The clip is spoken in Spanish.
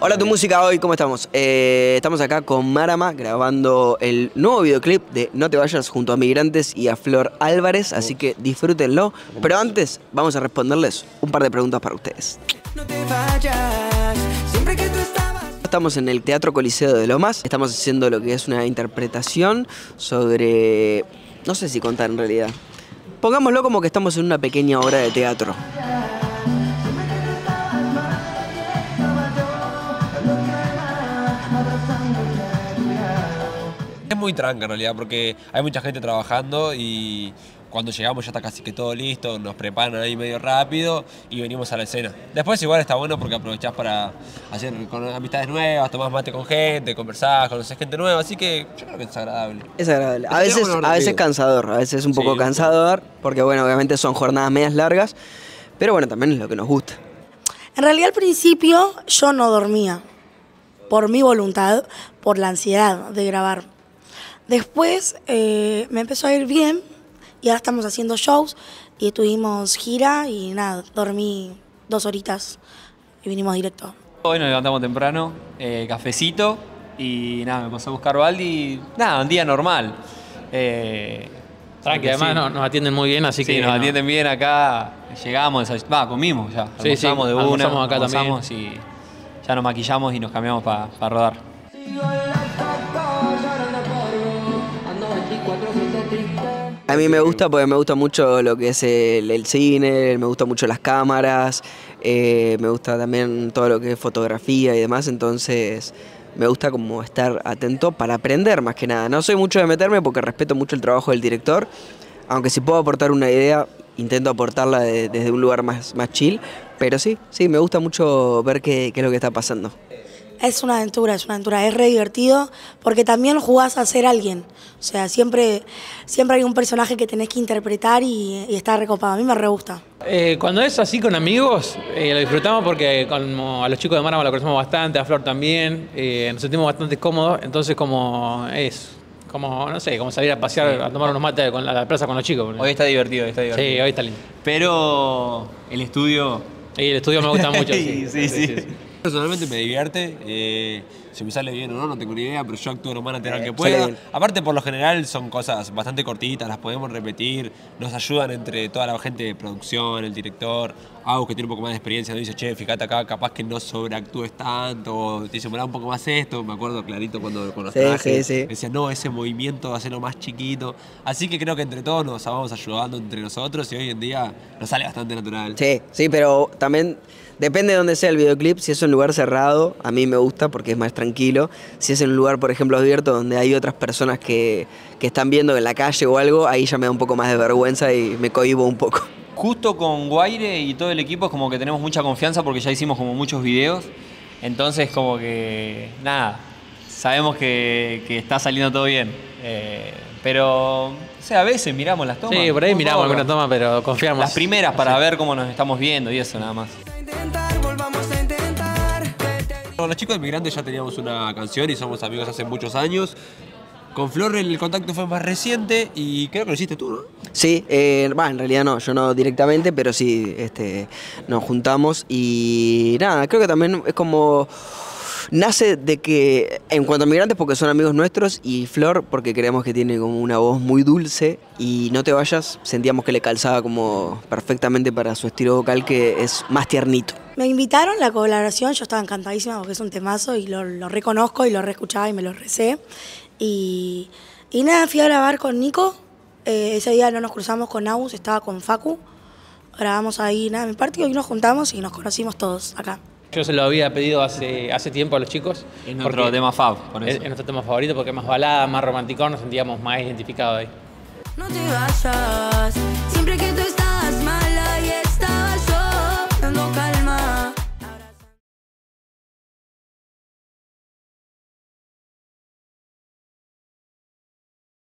Hola, tu música hoy, ¿cómo estamos? Eh, estamos acá con Marama grabando el nuevo videoclip de No te vayas junto a Migrantes y a Flor Álvarez, así que disfrútenlo. Pero antes, vamos a responderles un par de preguntas para ustedes. No te vayas, siempre que tú estabas. Estamos en el Teatro Coliseo de Lomas, estamos haciendo lo que es una interpretación sobre. No sé si contar en realidad. Pongámoslo como que estamos en una pequeña obra de teatro. Muy tranca en realidad porque hay mucha gente trabajando y cuando llegamos ya está casi que todo listo, nos preparan ahí medio rápido y venimos a la escena. Después igual está bueno porque aprovechás para hacer con amistades nuevas, tomás mate con gente, conversar, conocer gente nueva, así que yo creo que es agradable. Es agradable. A veces, a veces cansador, a veces es un poco cansador, porque bueno, obviamente son jornadas medias largas, pero bueno, también es lo que nos gusta. En realidad al principio yo no dormía, por mi voluntad, por la ansiedad de grabar Después eh, me empezó a ir bien y ahora estamos haciendo shows y tuvimos gira y nada, dormí dos horitas y vinimos directo. Hoy nos levantamos temprano, eh, cafecito y nada, me pasó a buscar Baldi, nada, un día normal. Eh, Tranqui, además nos, atienden muy bien, así que. nos atienden bien acá, llegamos, va, comimos ya, sí, sí, de una, acá también. y ya nos maquillamos y nos cambiamos para rodar. A mí me gusta porque me gusta mucho lo que es el, cine, me gusta mucho las cámaras, eh, me gusta también todo lo que es fotografía y demás, entonces me gusta como estar atento para aprender más que nada. No soy mucho de meterme porque respeto mucho el trabajo del director, aunque si puedo aportar una idea, intento aportarla desde un lugar más, más chill, pero sí, sí, me gusta mucho ver qué, qué es lo que está pasando. Es una aventura, es una aventura, es re divertido porque también jugás a ser alguien. O sea, siempre, siempre hay un personaje que tenés que interpretar y, está recopado. A mí me re gusta. Eh, cuando es así con amigos, eh, lo disfrutamos porque como a los chicos de Márama lo conocemos bastante, a Flor también, eh, nos sentimos bastante cómodos, entonces como es como, no sé, como salir a pasear, a tomar unos mates con la, plaza con los chicos. Hoy está divertido, está divertido. Sí, hoy está lindo. Pero el estudio... Sí, el estudio me gusta mucho. sí, sí. sí. Personalmente me divierte, eh, si me sale bien o no, no tengo ni idea, pero yo actúo lo más natural que pueda. Aparte, por lo general, son cosas bastante cortitas, las podemos repetir, nos ayudan entre toda la gente de producción, el director, Agus que tiene un poco más de experiencia, nos dice, che, fíjate acá, capaz que no sobreactúes tanto, o te dice, un poco más esto, me acuerdo clarito cuando con los trajes, decía, no, ese movimiento, hacerlo más chiquito. Así que creo que entre todos nos vamos ayudando entre nosotros y hoy en día nos sale bastante natural. Sí, sí, pero también Depende de dónde sea el videoclip, si es un lugar cerrado, a mí me gusta porque es más tranquilo. Si es en un lugar, por ejemplo, abierto, donde hay otras personas que, están viendo en la calle o algo, ahí ya me da un poco más de vergüenza y me cohibo un poco. Justo con Guaire y todo el equipo es como que tenemos mucha confianza porque ya hicimos como muchos videos. Entonces como que, nada, sabemos que, está saliendo todo bien. Eh, pero, o sea, a veces miramos las tomas. Sí, por ahí miramos algunas tomas, pero confiamos. Las primeras para ver cómo nos estamos viendo y eso nada más. Con los chicos de Migrantes ya teníamos una canción y somos amigos hace muchos años. Con Flor el contacto fue más reciente y creo que lo hiciste tú, ¿no? Sí, eh, en realidad no, yo no directamente, pero sí este, nos juntamos y nada, creo que también es como nace de que, en cuanto a migrantes, porque son amigos nuestros, y Flor, porque creemos que tiene como una voz muy dulce, y No te vayas, sentíamos que le calzaba como perfectamente para su estilo vocal, que es más tiernito. Me invitaron la colaboración, yo estaba encantadísima porque es un temazo y lo, reconozco y lo reescuchaba y me lo recé. Y, y nada, fui a grabar con Nico, eh, ese día no nos cruzamos con Aus, estaba con Facu, grabamos ahí, nada, mi partido y nos juntamos y nos conocimos todos acá. Yo se lo había pedido hace, hace tiempo a los chicos. Es nuestro tema fav, por eso. Es, nuestro tema favorito porque es más balada, más romántico, nos sentíamos más identificados ahí. No te vayas, siempre que